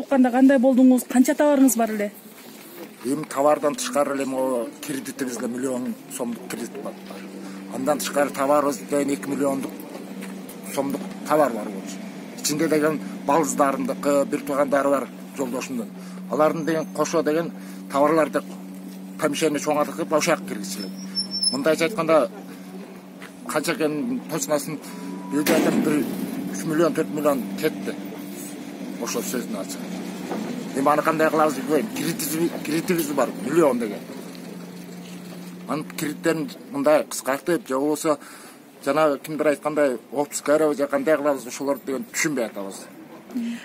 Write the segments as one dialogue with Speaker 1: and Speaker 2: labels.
Speaker 1: укканда кандай болдуңуз канча товарыңыз бар эле
Speaker 2: эми товардан тышкары эле могу кредитибиз миллион сомдук кредит бар. Андан тышкары товарыбыз деген эки миллиондук сомдук товар бар болчу ичинде деген балыздарымдыкы бир туугандары бар жолдошумдун алардын деген кошо деген товарларды помещение кылып ошол жака киргизчү мындайча айтканда канча экенин точносын бир үч миллион төрт миллион кетти ошол сөздүн ачыгы эми аны кандай кылабыз билбейм кредитибиз бар миллион деген. Анын кредиттерин мындай кыскартып же болбосо жанагы кимдир айткандай отпускарбы же кандай кылабыз ошолорду деген түшүнбөй атабыз.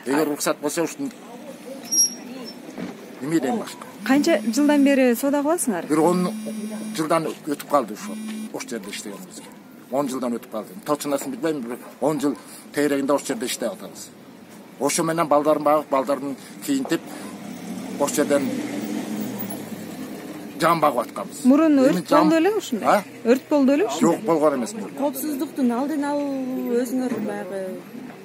Speaker 2: Эгер уруксат болсо ушун эме дейм башка?
Speaker 3: Канча жылдан бери соода кыласыңар?
Speaker 2: Бир он жылдан өтүп калды ушул ошол жерде иштегенибизге он жылдан өтүп калды. Точносын билбейм бир он жыл тегерегинде ошол жерде иштеп атабыз. Ошо менен балдарын багып балдарын кийинтип ошол жерден жан багып атканбыз
Speaker 3: мурун өрт болду беле ушундай өрт болду беле
Speaker 2: жок болгон эмес
Speaker 4: коопсуздуктун алдын алуу өзүңөр баягы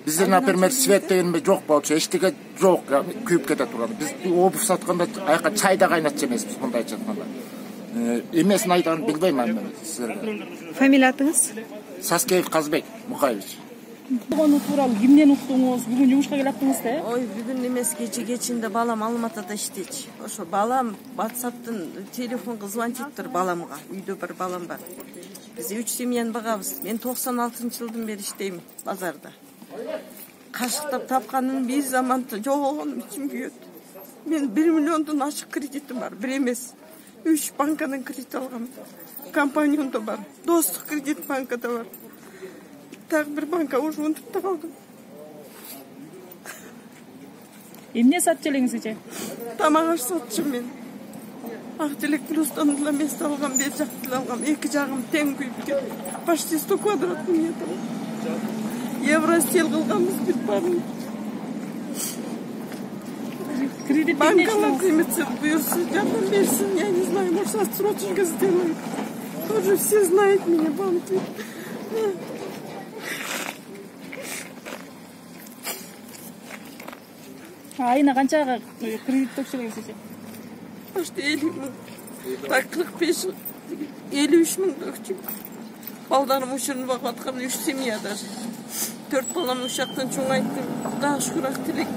Speaker 2: бизде например свет деген жок болчу эчтеке жок күйүп кете турган биз обувь сатканда аяка чай да кайнатчу эмеспиз мындайча айтканда э, эмесин айтарын билбейм аны мен силерге
Speaker 3: фамилия атыңыз?
Speaker 2: Саскеев казбек мукаевич
Speaker 1: болгону тууралуу кимден уктуңуз бүгүн жумушка келаттыңыз да э
Speaker 4: ой бүгүн эмес кече кечинде балам алма атада иштейчү ошо балам ватсаптын телефонго звонтиптир баламга үйдө бир балам бар биз үч семьяны багабыз мен токсон алтынчы жылдан бери иштейм базарда кашыктап тапканым бир заманча жогогонум ичим күйөт мен бир миллиондон ашык кредитим бар бир эмес үч банкадан кредит алгам компаньондо бар достук кредит банкада бар tag
Speaker 1: bir banka o'rnitibdi hozir
Speaker 4: endi sotchiligingiz tomog'ash sotchi men Ахтелек плюстан для места алгам, беш жактыл алгам, эки жагым тең күйүп. Почти 100 квадрат метр. Евро стел кылганбыз бүт барын.
Speaker 1: Кредит
Speaker 4: банкалар демetse буюрса, жардам берсин, я не знаю, может, срочно сделают. Тоже все знают меня банки.
Speaker 1: Айына канчага кредит элеңиз эже
Speaker 4: почти элүү миң так кырк беш элүү үч миң төкчүм балдарым учурун багып аткан үч семья даже төрт баламды ушул жактан чоңайттым кудайга шүгүр ак тилек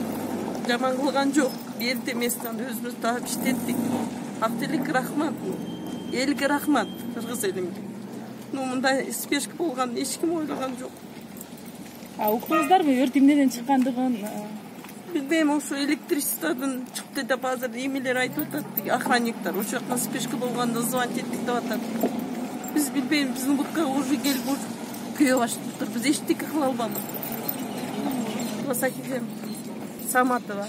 Speaker 4: жаман кылган жок берди местаны өзүбүз таап иштеттик ак тилек рахмат элге рахмат кыргыз элиңе ну мындай спешка болгонун эч ким ойлогон жок
Speaker 1: уктуңуздарбы өрт эмнеден чыккандыгын
Speaker 4: билбейм ошо электричестводон чыкты деп азыр эмелер айтып атат охранниктер ошол жактан спешка болгондо звонить эттик деп атат биз билбейм биздин будкага уже келип күйө баштаптыр биз эчтеке кыла албадык васакифем саматова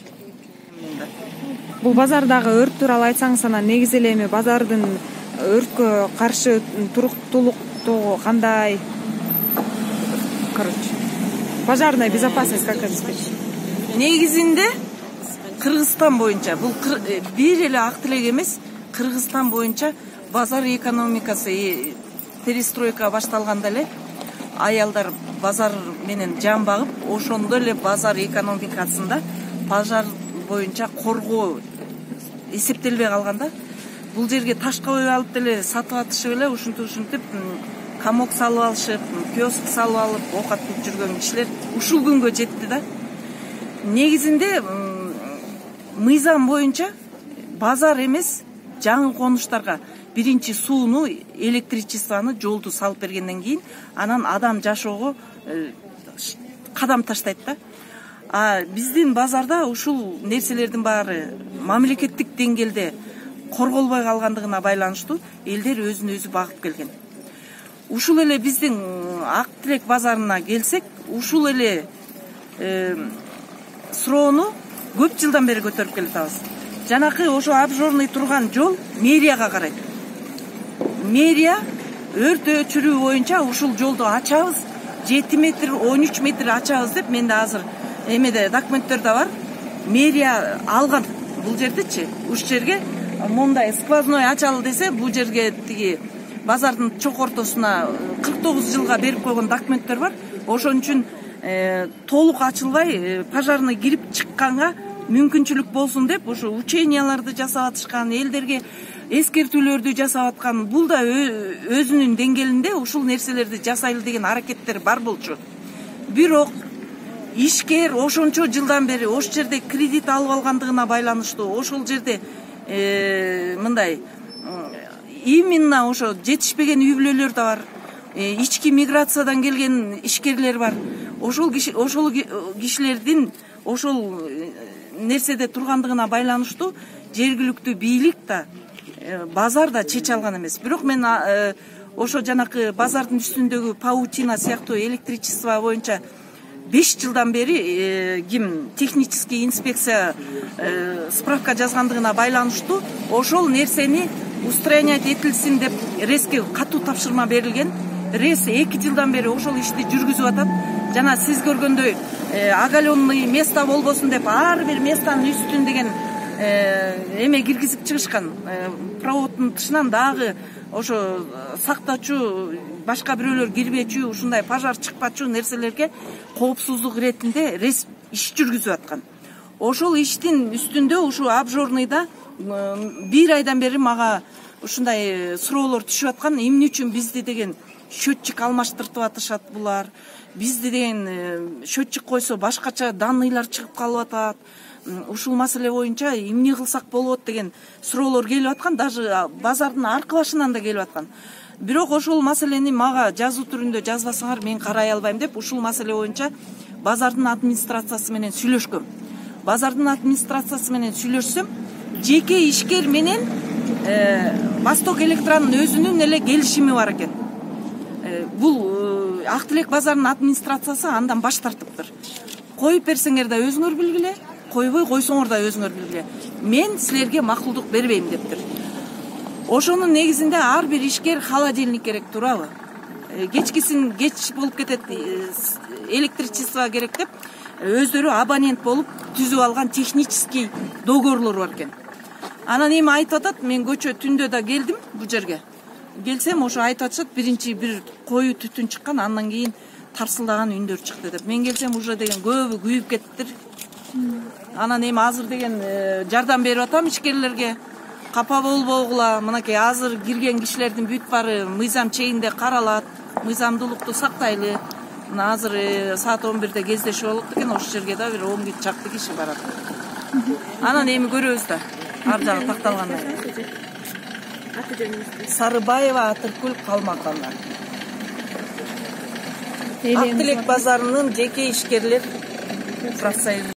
Speaker 3: бул базардагы өрт тууралуу айтсаңыз анан негизи эле эми базардын өрткө каршы туруктуулукту кандай короче пожарная безопасность как обеспечить
Speaker 5: негизинде кыргызстан боюнча бул бир эле ак тилек эмес кыргызстан боюнча базар экономикасы перестройка башталганда эле аялдар базар менен жан багып ошондо эле базар экономикасында пожар боюнча коргоо эсептелбей калган да бул жерге ташка ой алып деле сатып атышып эле ушинтип ушинтип комок салып алышып киоск салып алып оокаттанып жүргөн кишилер ушул күнгө жетти да негизинде мыйзам боюнча базар эмес жаңы конуштарга биринчи сууну электричествону жолду салып бергенден кийин анан адам жашоого э, кадам таштайт да. А биздин базарда ушул нерселердин баары мамлекеттик деңгээлде корголбой калгандыгына байланыштуу элдер өзүн өзү багып келген. Ушул эле биздин ак тилек базарына келсек ушул эле э, суроону көп жылдан бери көтөрүп келатабыз жанакы ошо обжорный турган жол мэрияга карайт мэрия өрт өчүрүү боюнча ушул жолду ачабыз. Жети метр он үч метр ачабыз деп менде азыр эмеде документтер да бар. Мэрия алган бул жердичи ушул жерге мондай сквозной ачалы десе бул жерге тиги базардын чок ортосуна кырк тогуз жылга берип койгон документтер бар. Ошон үчүн Э, толук ачылбай э, пожарный кирип чыкканга мүмкүнчүлүк болсун деп ошо ученияларды жасап атышкан элдерге эскертүүлөрдү жасап аткан бул да өзүнүн деңгээлинде ушул нерселерди жасайлы деген аракеттер бар болчу. Бирок ишкер ошончо жылдан бери ошол жерде кредит алып алгандыгына байланыштуу ошол жерде э, мындай именно ошо жетишпеген үй бүлөлөр да бар. э, ички миграциядан келген ишкерлер бар. Ошол ошол кишилердин ошол э, нерседе тургандыгына байланыштуу жергиликтүү бийлик да базар да чече алган эмес. Бирок мен ошо жанакы базардын үстүндөгү паутина сыяктуу электричество боюнча беш жылдан бери э, ким технический инспекция э, справка жазгандыгына байланыштуу ошол нерсени устранять этилсин деп резке катуу тапшырма берилген. Рез эки жылдан бери ошол ишти жүргүзүп атат. Жана сиз көргөндөй э, оголенный место болбосун деп ар бир местанын үстүн деген эме киргизип чыгышкан проводдун тышынан дагы ошо сактачу башка бирөөлөр кирбечү ушундай пожар чыкпачу нерселерге коопсуздук иретинде рез иш жүргүзүп аткан. Ошол иштин үстүндө ушул обжорныйда бир айдан бери мага ушундай э, суроолор түшүп аткан. Эмне үчүн бизди деген счетчик алмаштыртып атышат булар. Бизди деген э, счетчик койсо башкача данныйлар чыгып калып атат. Ушул маселе боюнча эмне кылсак болот деген суроолор келип аткан даже базардын аркы башынан да келип аткан. Бирок ошол маселени мага жазуу түрүндө жазбасаңар мен карай албайм деп ушул маселе боюнча базардын администрациясы менен сүйлөшкөм базардын администрациясы менен сүйлөшсөм жеке ишкер менен э, восток электронун өзүнүн эле келишими бар экен бул э, ак тилек базарынын администрациясы андан баш тартыптыр коюп берсеңер да өзүңөр билгиле койбой койсоңор да өзүңөр билгиле мен силерге макулдук бербейм дептир ошонун негизинде ар бир ишкер холодильник керек туурабы э, кечкисин кеч болуп кетет э, электричество керек деп өздөрү абонент болуп түзүп алган технический договорлор бар экен анан эми айтып атат мен көчө түндө да келдим бул жерге келсем ошо айтып атышат биринчи бир коюу түтүн чыккан андан кийин тарсылдаган үндөр чыкты деп. Мен келсем уже деген көбү күйүп кетиптир анан эми азыр деген э, жардам берип атам ишкерлерге. Капа болбогула мынакей азыр кирген кишилердин бүт баары мыйзам чегинде каралат мыйзамдуулукту сактайлы мына азыр э, саат он бирде кездешүү болот экен ошол жерге да бир он чакты киши барат анан эми көрөбүз да ар жагы такталгандан кийин аты жөнүңүздү сарыбаева атыркүл калмакова ак тилек базарынын жеке ишкерлер профсоюзу